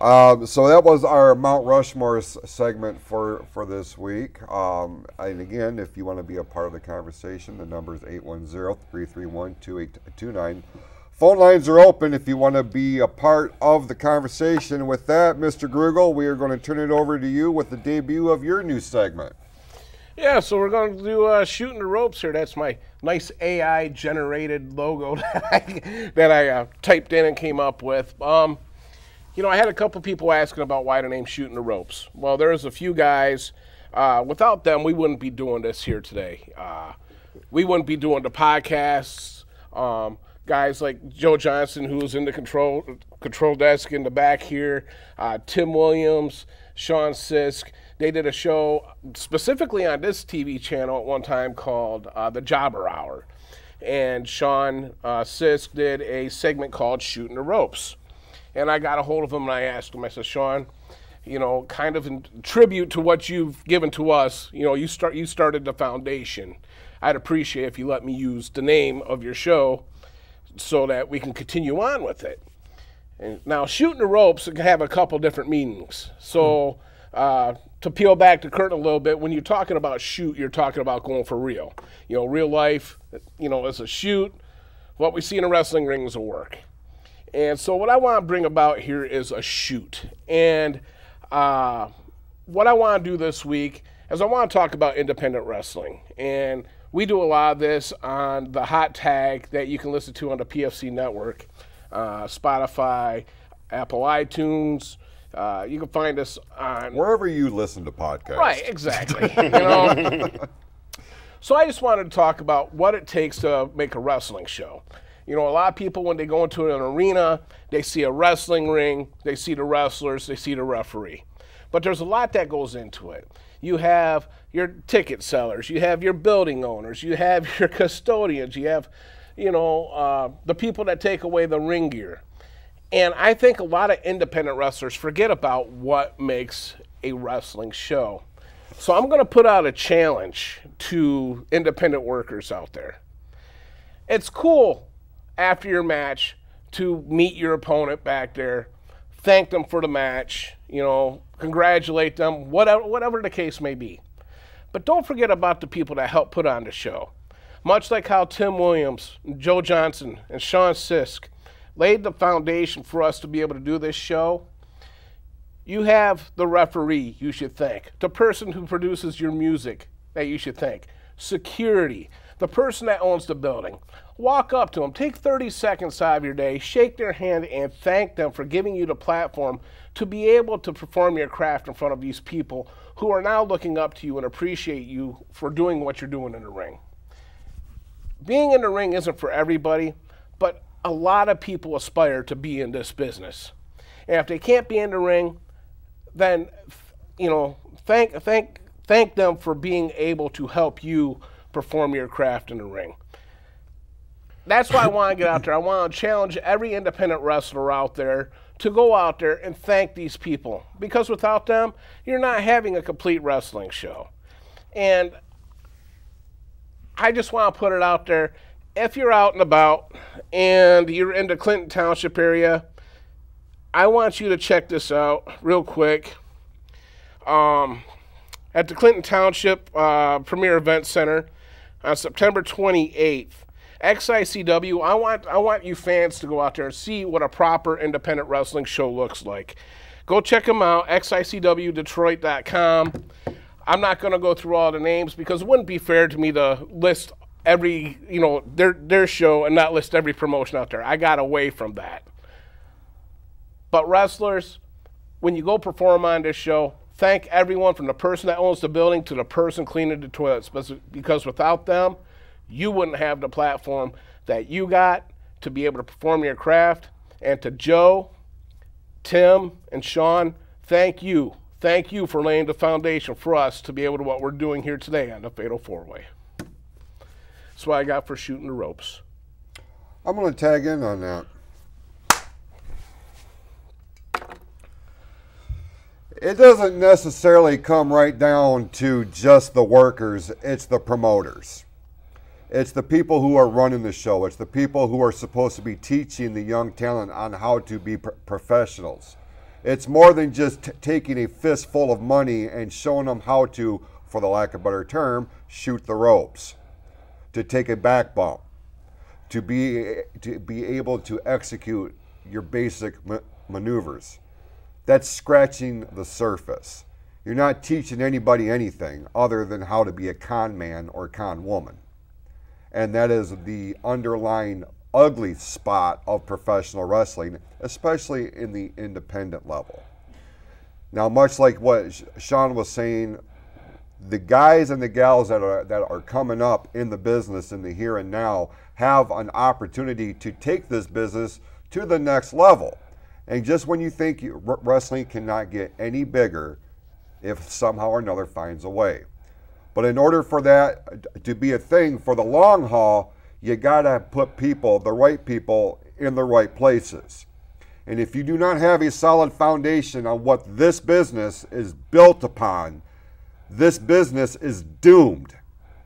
Um, so that was our Mount Rushmore segment for for this week. Um, and again, if you want to be a part of the conversation, the number is 810-331-2829. Phone lines are open if you want to be a part of the conversation. With that, Mr. Grugel, we are going to turn it over to you with the debut of your new segment. Yeah, so we're going to do uh, shooting the ropes here. That's my nice AI generated logo that I, that I uh, typed in and came up with. Um, you know, I had a couple people asking about why the name shooting the ropes. Well, there's a few guys. Uh, without them, we wouldn't be doing this here today. Uh, we wouldn't be doing the podcasts. Um, guys like Joe Johnson, who was in the control control desk in the back here, uh, Tim Williams, Sean Sisk. They did a show specifically on this TV channel at one time called uh, The Jobber Hour. And Sean uh, Sisk did a segment called Shooting the Ropes. And I got a hold of him and I asked him, I said, Sean, you know, kind of in tribute to what you've given to us, you know, you start you started the foundation. I'd appreciate if you let me use the name of your show so that we can continue on with it. And now, shooting the ropes can have a couple different meanings. So, uh, to peel back the curtain a little bit, when you're talking about shoot, you're talking about going for real. You know, real life, you know, is a shoot. What we see in a wrestling ring is a work. And so, what I want to bring about here is a shoot. And uh, what I want to do this week is I want to talk about independent wrestling. And we do a lot of this on the hot tag that you can listen to on the PFC network, uh, Spotify, Apple iTunes. Uh, you can find us on Wherever you listen to podcasts. Right, exactly. you know. so I just wanted to talk about what it takes to make a wrestling show. You know, a lot of people when they go into an arena, they see a wrestling ring, they see the wrestlers, they see the referee. But there's a lot that goes into it. You have your ticket sellers, you have your building owners, you have your custodians, you have, you know, uh, the people that take away the ring gear. And I think a lot of independent wrestlers forget about what makes a wrestling show. So I'm going to put out a challenge to independent workers out there. It's cool after your match to meet your opponent back there, thank them for the match, you know, congratulate them, whatever whatever the case may be. But don't forget about the people that help put on the show. Much like how Tim Williams, Joe Johnson, and Sean Sisk laid the foundation for us to be able to do this show, you have the referee you should thank, the person who produces your music that you should thank, security, the person that owns the building. Walk up to them, take 30 seconds out of your day, shake their hand, and thank them for giving you the platform to be able to perform your craft in front of these people who are now looking up to you and appreciate you for doing what you're doing in the ring. Being in the ring isn't for everybody, but a lot of people aspire to be in this business. And if they can't be in the ring, then you know thank thank thank them for being able to help you perform your craft in the ring. That's why I want to get out there. I want to challenge every independent wrestler out there to go out there and thank these people because without them, you're not having a complete wrestling show. And I just want to put it out there. If you're out and about and you're in the Clinton Township area, I want you to check this out real quick. Um, at the Clinton Township uh, Premier Event Center on September 28th, XICW. I want I want you fans to go out there and see what a proper independent wrestling show looks like. Go check them out. XICWDetroit.com. I'm not going to go through all the names because it wouldn't be fair to me to list every you know their their show and not list every promotion out there. I got away from that. But wrestlers, when you go perform on this show, thank everyone from the person that owns the building to the person cleaning the toilets because without them, you wouldn't have the platform that you got to be able to perform your craft. And to Joe, Tim, and Sean, thank you. Thank you for laying the foundation for us to be able to what we're doing here today on the Fatal Four Way. That's what I got for shooting the ropes. I'm going to tag in on that. It doesn't necessarily come right down to just the workers, it's the promoters. It's the people who are running the show. It's the people who are supposed to be teaching the young talent on how to be professionals. It's more than just taking a fistful of money and showing them how to, for the lack of a better term, shoot the ropes, to take a back bump, to be to be able to execute your basic ma- maneuvers. That's scratching the surface. You're not teaching anybody anything other than how to be a con man or con woman and that is the underlying ugly spot of professional wrestling, especially in the independent level. Now, much like what Sean was saying, the guys and the gals that are that are coming up in the business in the here and now have an opportunity to take this business to the next level. And just when you think wrestling cannot get any bigger, if somehow or another finds a way. But in order for that to be a thing for the long haul, you got to put people, the right people, in the right places. And if you do not have a solid foundation on what this business is built upon, this business is doomed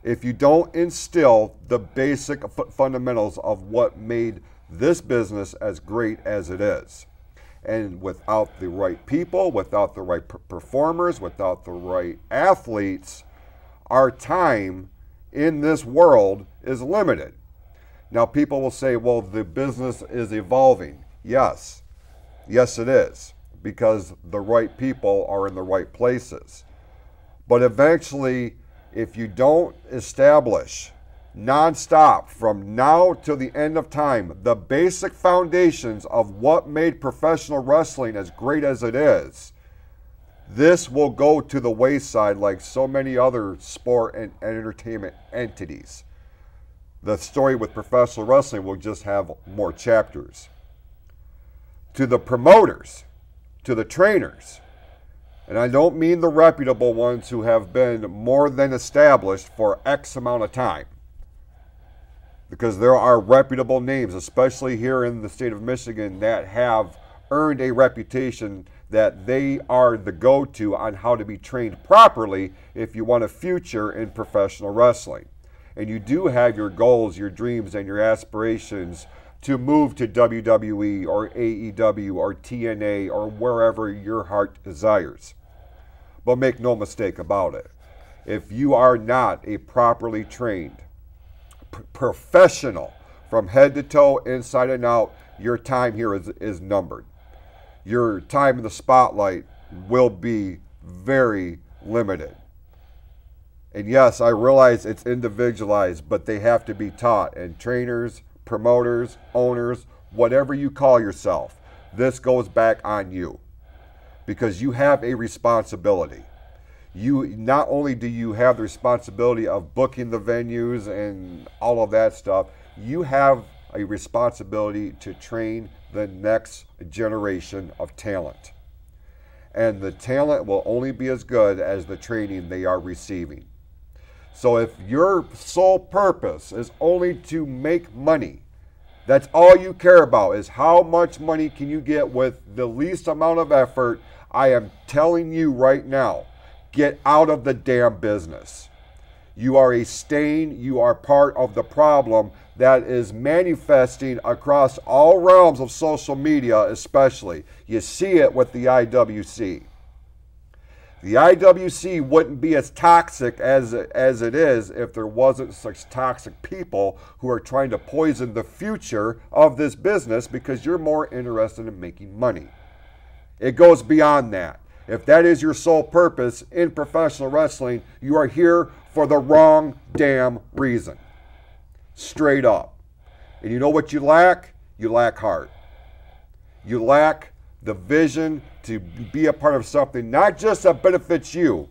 if you don't instill the basic fundamentals of what made this business as great as it is. And without the right people, without the right performers, without the right athletes, our time in this world is limited. Now, people will say, well, the business is evolving. Yes, yes, it is, because the right people are in the right places. But eventually, if you don't establish nonstop from now till the end of time the basic foundations of what made professional wrestling as great as it is, this will go to the wayside like so many other sport and entertainment entities. The story with professional wrestling will just have more chapters. To the promoters, to the trainers, and I don't mean the reputable ones who have been more than established for X amount of time. Because there are reputable names, especially here in the state of Michigan, that have earned a reputation that they are the go to on how to be trained properly if you want a future in professional wrestling. And you do have your goals, your dreams, and your aspirations to move to WWE or AEW or TNA or wherever your heart desires. But make no mistake about it. If you are not a properly trained professional from head to toe, inside and out, your time here is, is numbered. Your time in the spotlight will be very limited. And yes, I realize it's individualized, but they have to be taught. And trainers, promoters, owners, whatever you call yourself, this goes back on you because you have a responsibility. You not only do you have the responsibility of booking the venues and all of that stuff, you have a responsibility to train the next generation of talent. And the talent will only be as good as the training they are receiving. So if your sole purpose is only to make money, that's all you care about is how much money can you get with the least amount of effort. I am telling you right now, get out of the damn business. You are a stain, you are part of the problem that is manifesting across all realms of social media, especially. You see it with the IWC. The IWC wouldn't be as toxic as, as it is if there wasn't such toxic people who are trying to poison the future of this business because you're more interested in making money. It goes beyond that. If that is your sole purpose in professional wrestling, you are here for the wrong damn reason. Straight up. And you know what you lack? You lack heart. You lack the vision to be a part of something not just that benefits you,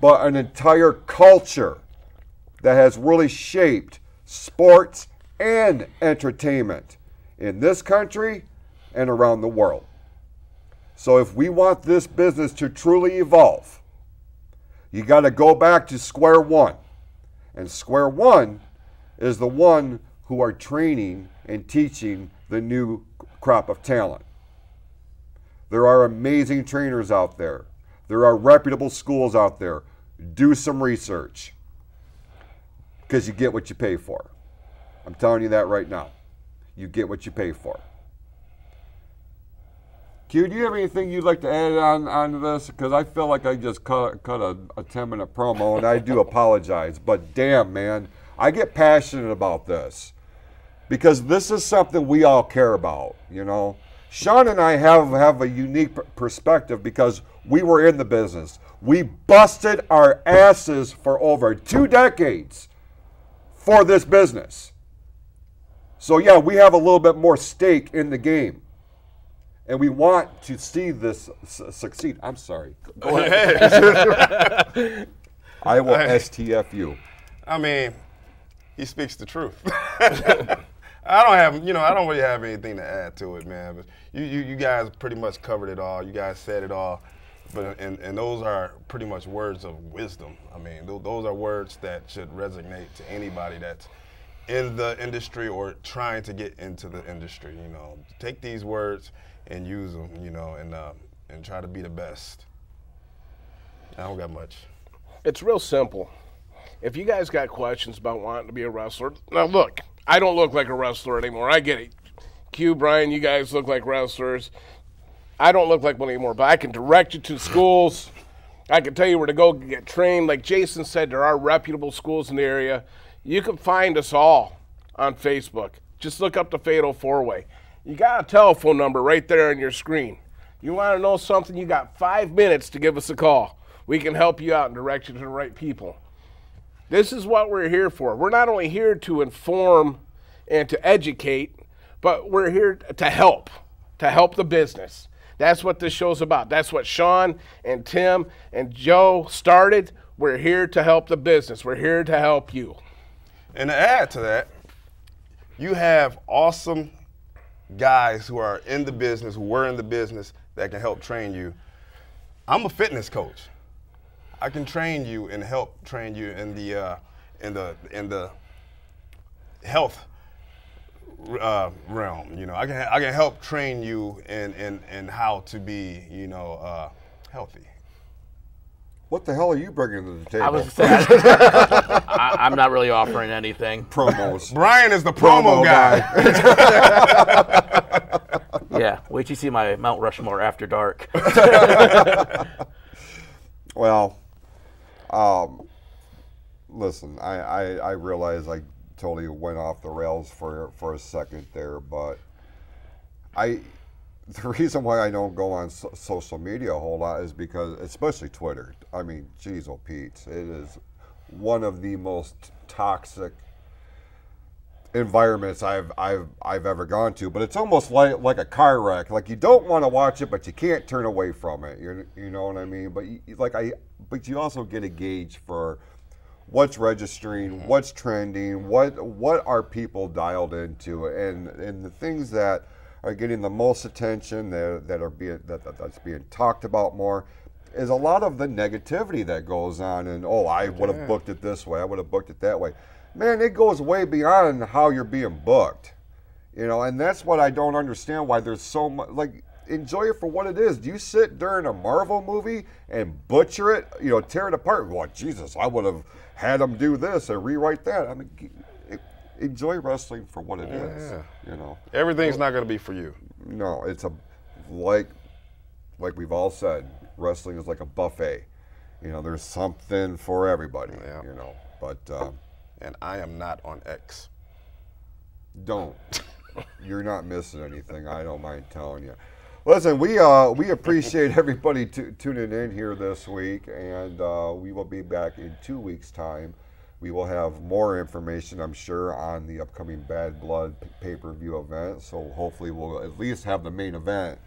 but an entire culture that has really shaped sports and entertainment in this country and around the world. So if we want this business to truly evolve, you got to go back to square one. And square one is the one who are training and teaching the new crop of talent. There are amazing trainers out there. There are reputable schools out there. Do some research because you get what you pay for. I'm telling you that right now. You get what you pay for. Q, do you have anything you'd like to add on, on this? Because I feel like I just cut, cut a, a 10 minute promo and I do apologize. But damn, man, I get passionate about this because this is something we all care about, you know? Sean and I have, have a unique perspective because we were in the business. We busted our asses for over two decades for this business. So, yeah, we have a little bit more stake in the game. And we want to see this succeed. I'm sorry. Go ahead. I will STF you. I mean, he speaks the truth. I don't have, you know, I don't really have anything to add to it, man. But you, you, you guys pretty much covered it all. You guys said it all. But and, and those are pretty much words of wisdom. I mean, th- those are words that should resonate to anybody that's in the industry or trying to get into the industry. You know, take these words and use them. You know, and uh, and try to be the best. I don't got much. It's real simple. If you guys got questions about wanting to be a wrestler, now look, I don't look like a wrestler anymore. I get it. Q, Brian, you guys look like wrestlers. I don't look like one anymore, but I can direct you to schools. I can tell you where to go get trained. Like Jason said, there are reputable schools in the area. You can find us all on Facebook. Just look up the Fatal Four Way. You got a telephone number right there on your screen. You want to know something? You got five minutes to give us a call. We can help you out and direct you to the right people. This is what we're here for. We're not only here to inform and to educate, but we're here to help, to help the business. That's what this show's about. That's what Sean and Tim and Joe started. We're here to help the business. We're here to help you. And to add to that, you have awesome guys who are in the business, who were in the business, that can help train you. I'm a fitness coach. I can train you and help train you in the uh, in the in the health uh, realm. You know, I can I can help train you in in, in how to be you know uh, healthy. What the hell are you bringing to the table? I was sad. I, I'm not really offering anything. promos. Brian is the promo, Promo guy. Yeah, wait till you see my Mount Rushmore after dark. Well, um, listen, I, I, I realize I totally went off the rails for for a second there, but I the reason why I don't go on so, social media a whole lot is because, especially Twitter. I mean, geez, oh Pete, it is one of the most toxic environments I've I've I've ever gone to. But it's almost like like a car wreck. Like you don't want to watch it, but you can't turn away from it. You you know what I mean? But you, like I, but you also get a gauge for what's registering, mm-hmm. what's trending, what what are people dialed into, and and the things that are getting the most attention that, that are being that, that- that's being talked about more is a lot of the negativity that goes on and oh I would have booked it this way I would have booked it that way. Man it goes way beyond how you're being booked you know and that's what I don't understand why there's so much like enjoy it for what it is. Do you sit during a Marvel movie and butcher it you know tear it apart? Well Jesus I would have had them do this and rewrite that. I mean enjoy wrestling for what it is. Yeah. you know Everything's not going to be for you. no, it's a like like we've all said, wrestling is like a buffet. You know, there's something for everybody. Yeah. You know, but uh, And I am not on X. don't. You're not missing anything. I don't mind telling you. Listen, we uh, we appreciate everybody t- tuning in here this week, and uh, we will be back in two weeks' time. We will have more information, I'm sure, on the upcoming Bad Blood pay per view event. So hopefully, we'll at least have the main event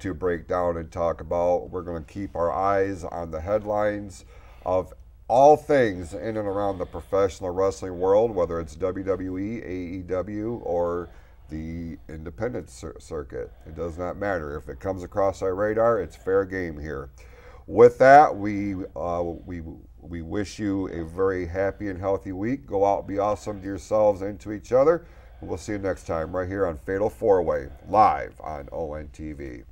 to break down and talk about. We're going to keep our eyes on the headlines of all things in and around the professional wrestling world, whether it's WWE, AEW, or the independent cir- circuit. It does not matter. If it comes across our radar, it's fair game here. With that, we uh, we we wish you a very happy and healthy week. Go out, be awesome to yourselves and to each other. We'll see you next time right here on Fatal Four Way, live on ONTV.